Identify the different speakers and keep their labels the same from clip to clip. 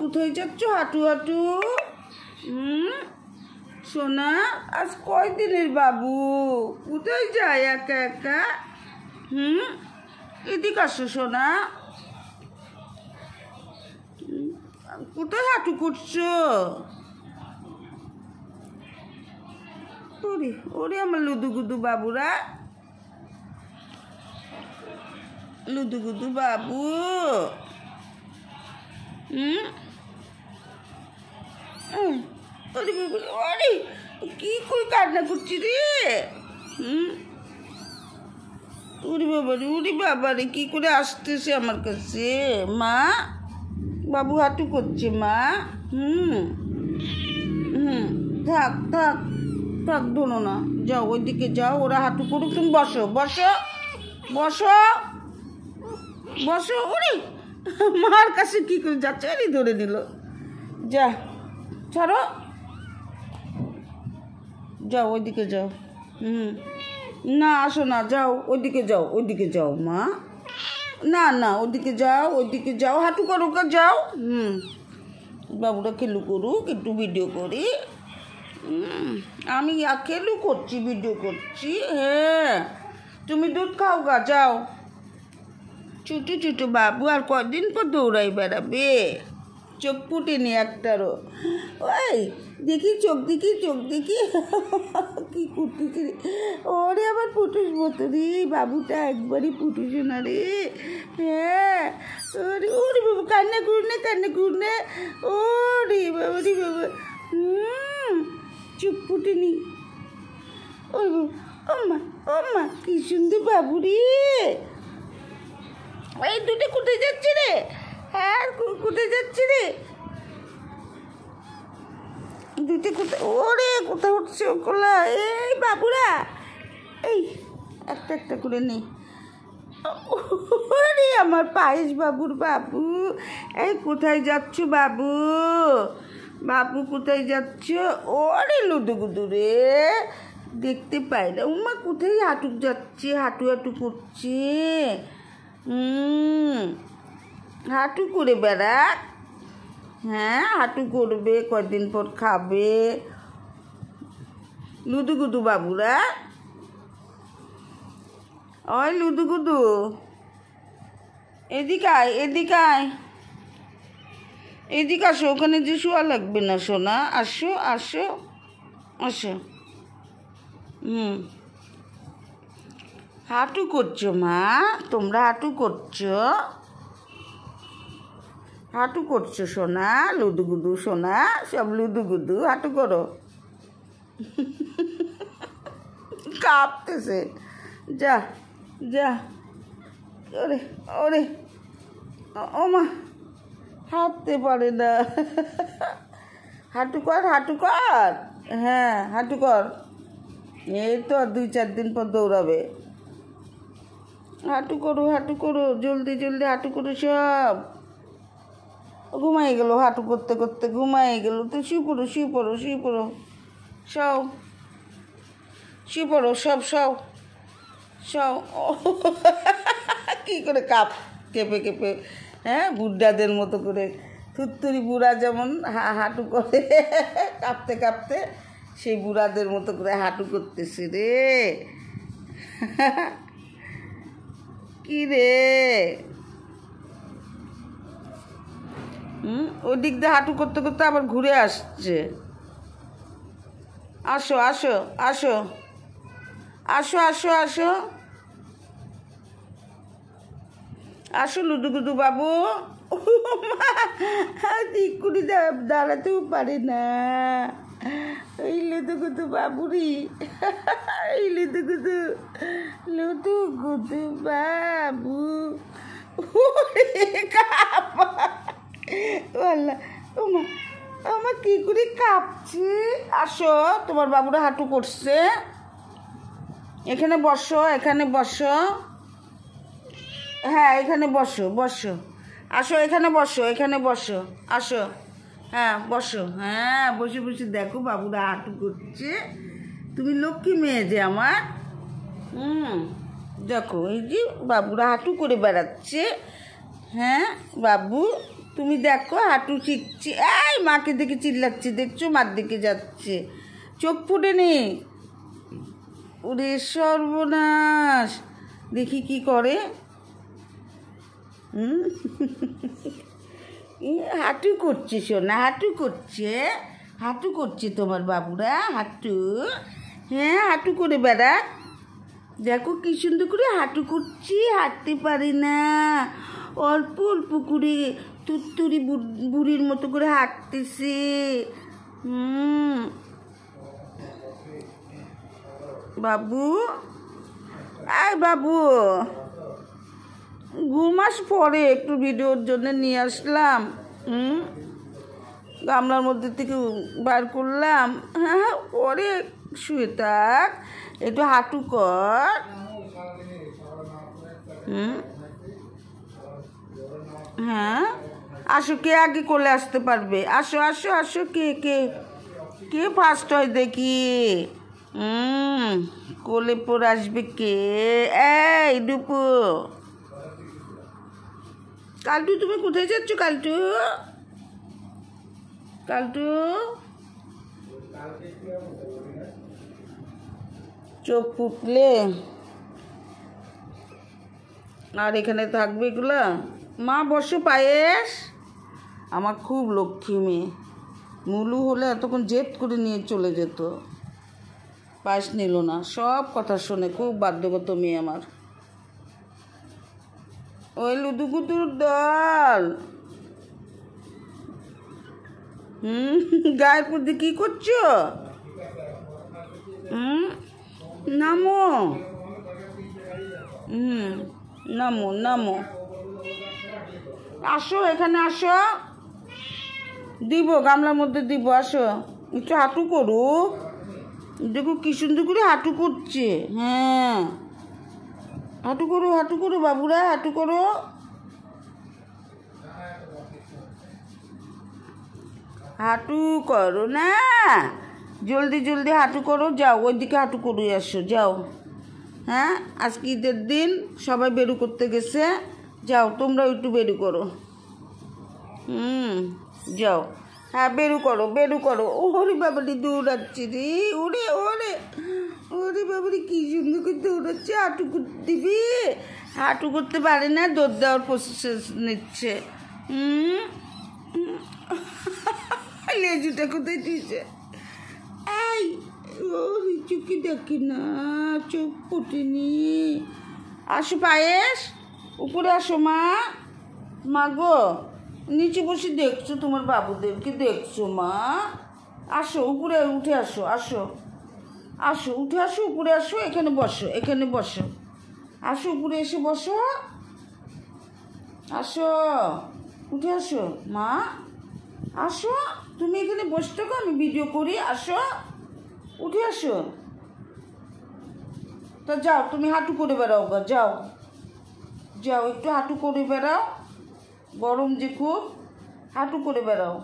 Speaker 1: কোথায় যাচ্ছ, হাঁটু হাঁটু। হুম, সোনা, আজ কয়দিনের বাবু? কোথায় যায় একা একা? হুম, এদিকে আসো, সোনা। কোথায় হাঁটু করছ? ওরে ওরে আমার লুদু গুদু বাবুরা। লুদু গুদু বাবু। হুম ওরে ওরে কি করে কান্না করছি রে? হুম? উরি বাবারে উরি বাবারে কি করে আসতেছে আমার কাছে? মা, বাবু হাঁটু করছে, মা। হুম হুম, থাক থাক থাক দোনো না। যাও, ওইদিকে যাও, ওরা হাঁটু করুক, তুমি বসো বসো বসো বসো ওরে মার কাছে কি করে যাচ্ছে? আরে ধরে নিল। যা। ছাড়ো। যাও, ওইদিকে যাও। হুম। না, আসো না, যাও, ওইদিকে যাও ওইদিকে যাও, মা। না না, ওইদিকে যাও ওইদিকে যাও, হাঁটু করো যাও। হুম। বাবুরা খেলু করুক, একটু ভিডিও করি। আমি খেলু করছি ভিডিও করছি হ্যাঁ। তুমি দুধ খাও গা, যাও। ছোটো ছোটো বাবু, আর কদিন পর দৌড়াই বেড়াবে? চোখ ফুটেনি একটারও। ওই, দেখি চোখ দেখি চোখ দেখি। কি করতেছি রে? ওরে আবার ফুটুস মতো রে, বাবুটা একবারই ফুটুস না রে। হ্যাঁ ওরে ওরে বাবু, কান্না করুনে কান্না করুনে ওরে বাবা রে বাবা। হুম, চোখ ফুটেনি। ওই ও মা কি সুন্দর বাবু রে। এই দুটো কোথায় যাচ্ছে রে? হ্যাঁ কো- কোথায় যাচ্ছে রে? দুটো কোথায় ওরে, কোথায় উঠছে ওগুলা এই বাবুরা! এই, একটা একটা করে নেই ওরে, আমার পায়েস বাবুর বাবু। এই, কোথায় যাচ্ছ বাবু? বাবু, কোথায় যাচ্ছ? ওরে, লুদু গুদু রে! দেখতে পাই না। উমা, কোথায় হাঁটু যাচ্ছে, হাঁটু হাঁটু করছে? হুম হাঁটু করে বেড়াক। হ্যাঁ হাঁটু করবে, কয়দিন পর খাবে। লুদু গুদু বাবুরা। ওই লুদু গুদু। এদিকে আয় এদিকে আয়। এদিকে আসো, ওখানে যে শোয়া লাগবে না, সোনা। আসো আসো আসো। হুম। হাঁটু করছ মা? তোমরা হাঁটু করছ? হাঁটু করছ সোনা লুদু গুদু সোনা, সব লুদু গুদু হাঁটু করো। কাঁপতেছে। যা যা। ওরে ওরে। ও- ও মা, হাঁটতে পারে না। হাঁটু কর হাঁটু কর। হ্যাঁ হাঁটু কর। এই তো আর দুই, চার দিন পর দৌড়াবে। হাঁটু করো হাঁটু করো, জলদি জলদি হাঁটু করো সব। ঘুমাই গেল হাঁটু করতে করতে, ঘুমাই গেল। তো শুয়ে পড়ো শুয়ে পড়ো শুয়ে পড়ো সব শুয়ে পড়ো সব সব সব কী করে কাপ কেঁপে কেঁপে হ্যাঁ বুড্ডাদের মতো করে থুত্তুরি বুড়া যেমন হাঁটু করে, কাঁপতে কাঁপতে সেই বুড়াদের মতো করে হাঁটু করতেছে রে। কি রে? হুম? ওই দিক দিয়ে হাঁটু করতে করতে আবার ঘুরে আসছে। আসো আসো আসো। আসো আসো আসো। আসো লুদু গুদু বাবু। দিকুড়ি দাঁড়াতেও পারে না। এই লুদু গুদু বাবুরি। এই লুদু গুদু লুদু গুদু বাবু। কাপা। আমার কি করে কাঁপছি? আসো, তোমার বাবুরা হাঁটু করছে। এখানে বসো এখানে বসো। হ্যাঁ এখানে বসো বসো। আসো, এখানে বসো এখানে বসো, আসো। হ্যাঁ বসো। হ্যাঁ বসে বসে দেখো বাবুরা হাঁটু করছে। তুমি লক্ষ্মী মেয়ে যে আমার। হুম, দেখো, এই যে বাবুরা হাঁটু করে বেড়াচ্ছে। হ্যাঁ বাবু তুমি দেখো হাঁটু শিখছি এই মাকে দেখে চিল্লাচ্ছে, দেখছ মার দিকে যাচ্ছে। চোখ ফুটে নে। ওরে সর্বনাশ। দেখি কি করে। হাঁটু করছে সোনা, হাঁটু করছে। হাঁটু করছে তোমার বাবুরা, হাঁটু। হ্যাঁ হাঁটু করে বেড়া। দেখো কি সুন্দর করে হাঁটু করছি, হাঁটতে পারি না। অল্প অল্প করে তুত্তুরি বুড়ির মতো করে হাঁটতেছে। হুম। বাবু? আয় বাবু দু মাস পরে একটু ভিডিওর জন্য নিয়ে আসলাম। হুম। গামলার মধ্যে থেকে বার করলাম। হ্যাঁ পরে শুয়ে থাক। একটু হাঁটু কর। হুম। হ্যাঁ। আসো, কে আগে কোলে আসতে পারবে? আসো আসো আসো, কে কে? কে ফার্স্ট হয় দেখি? কোলে পর আসবে কে? এই, ডুপু। কালটু, তুমি কোথায় যাচ্ছ, কালটু? কালটু? চোখ ফুটলে আর এখানে থাকবে এগুলা? মা, বসো পায়েস। আমার খুব লক্ষ্মী মেয়ে। মুলু হলে এতক্ষণ জেদ করে নিয়ে চলে যেত। পায়েস নিল না, সব কথা শোনে খুব বাধ্যগত মেয়ে আমার। ওই লুদুকুতুর দল। হুম, গায়ের মধ্যে কি করছ? হুম, নামো। হুম, নামো নামো। আসো, এখানে আসো। দিব, গামলার মধ্যে দিব, আসো। একটু হাঁটু করু দেখো কি সুন্দর করে হাঁটু করছে। হ্যাঁ। হাঁটু করো হাঁটু করো বাবুরা, হাঁটু করো। হাঁটু করো না। জলদি জলদি হাঁটু করো, যাও। ওইদিকে হাঁটু করে আসো, যাও। হ্যাঁ আজকে ঈদের দিন সবাই বেরু করতে গেছে। যাও তোমরা একটু বেরু করো। হুম। যাও। হ্যাঁ বেরু করো বেরু করো। ওরে বাবারি দৌড়াচ্ছি রে, ওরে ওরে। ওরে বাবারি, কি সুন্দর করে দৌড়াচ্ছে, হাঁটু দিবি হাঁটু করতে পারে না, দৌড় দেওয়ার প্রসেস নিচ্ছে। লেজুটা কোথায় দিয়েছে? এই, ও চোখে দেখি না, চোখ ফুটেনি। আসো পায়েস, উপরে আসো মা। মা গো নিচে বসে দেখছ তোমার বাবুদেরকে দেখছ মা? আসো, উপরে উঠে আসো আসো। আসো, উঠে আসো, উপরে আসো, এখানে বসো এখানে বসো। আসো, উপরে এসে বসো। আসো, উঠে আসো। মা, আসো। তুমি এখানে বসে থাকো, আমি ভিডিও করি। আসো, উঠে আসো। তা যাও, তুমি হাঁটু করে বেড়াও গা, যাও। যাও, একটু হাঁটু করে বেড়াও। গরম যে খুব, হাঁটু করে বেড়াও।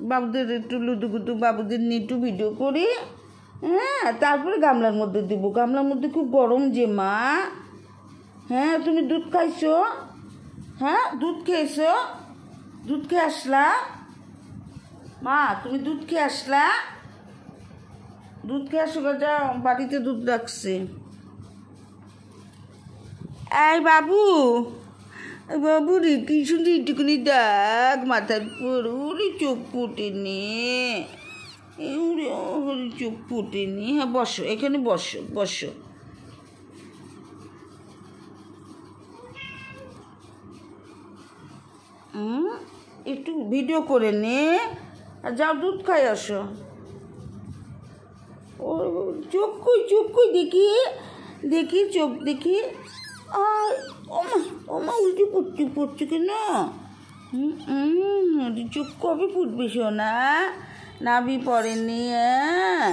Speaker 1: বাবুদের একটু লুদুগুদু, বাবুদের নিয়ে একটু ভিডিও করি হ্যাঁ তারপরে গামলার মধ্যে দেবো। গামলার মধ্যে খুব গরম যে মা। হ্যাঁ তুমি দুধ খাইছো? হ্যাঁ দুধ খেয়েছো? দুধ খেয়ে আসলা? মা, তুমি দুধ খেয়ে আসলা? দুধ খেয়ে আসো যা বাড়িতে দুধ রাখছে। এই বাবু বাবু রে কি সুন্দর একটুখানি ডাক মাথার উপর। ওরে চোখ ফুটেনি ওরে ওরে চোখ ফুটেনি হ্যাঁ বসো, এখানে বসো বসো। একটু ভিডিও করে নে। আর যাও, দুধ খাই, আসো। ও চোখ কই চোখ কই দেখি। দেখি, চোখ দেখি। আর ওমা ওমা উল্টে পড়ছে পড়ছে কেন? চোখ কবে ফুটবে সোনা? নাভি পড়েনি হ্যাঁ?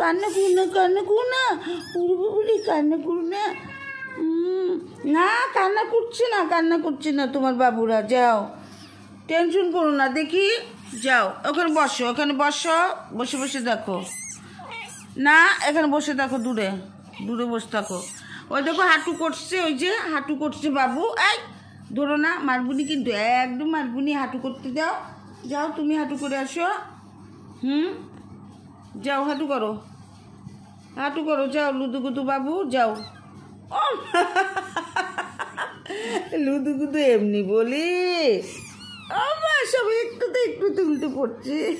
Speaker 1: কান্না করু না, কান্না করু না। উড়ে বাবুরে কান্না করু না। না, কান্না করছে না, কান্না করছে না তোমার বাবুরা, যাও। টেনশন করো না, দেখি, যাও। ওখানে বসো ওখানে বসো, বসে বসে দেখো। না, এখানে বসে দেখো, দূরে দূরে বসে থাকো। ওই দেখো হাঁটু করছে, ওই যে হাঁটু করছে বাবু। এই, ধরো না, মারবুনি কিন্তু একদম মারবুনি, হাঁটু করতে দাও। যাও, তুমি হাঁটু করে আসো। হুম? যাও, হাঁটু করো। হাঁটু করো, যাও, লুদু লুদুগুদু বাবু, যাও। ও লুদুগুদু এমনি বলি। সব একটু তো একটু তুলতে পড়ছে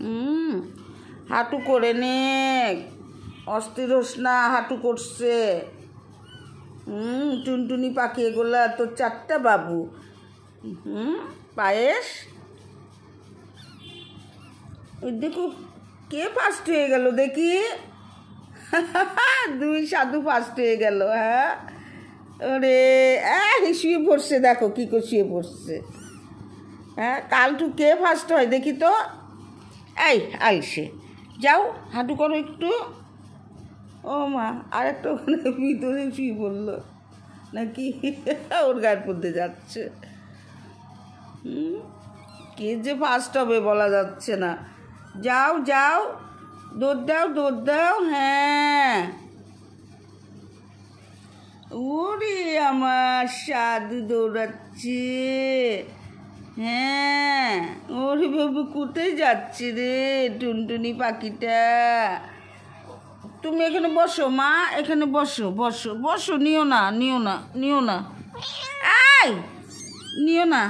Speaker 1: হুম, হাঁটু করে নে। অস্থির হাঁটু করছে। হুম, টুনটুনি পাখি, এগুলা তোর চারটা বাবু। হুম, পায়েস। দেখো, কে ফার্স্ট হয়ে গেল দেখি? দুই সাধু ফার্স্ট হয়ে গেল হ্যাঁ? ওরে হ্যাঁ শুয়ে পড়ছে, দেখো কী করে শুয়ে পড়ছে। হ্যাঁ কালটু কে ফার্স্ট হয় দেখি তো? এই, আইসে। যাও, হাঁটু করো একটু। ও মা আর একটা ভিতরে শুয়ে পড়ল। নাকি ওর গায়ের পড়তে যাচ্ছে। কে যে ফার্স্ট হবে বলা যাচ্ছে না। যাও যাও, দৌড় দাও দৌড় দাও হ্যাঁ। ওরে আমার সাধু দৌড়াচ্ছে। হ্যাঁ ওরে বাবু, কোথায় যাচ্ছে রে টুনটুনি পাখিটা? তুমি এখানে বসো, মা, এখানে বসো বসো বসো, নিও না নিও না নিও না। আয় নিও না।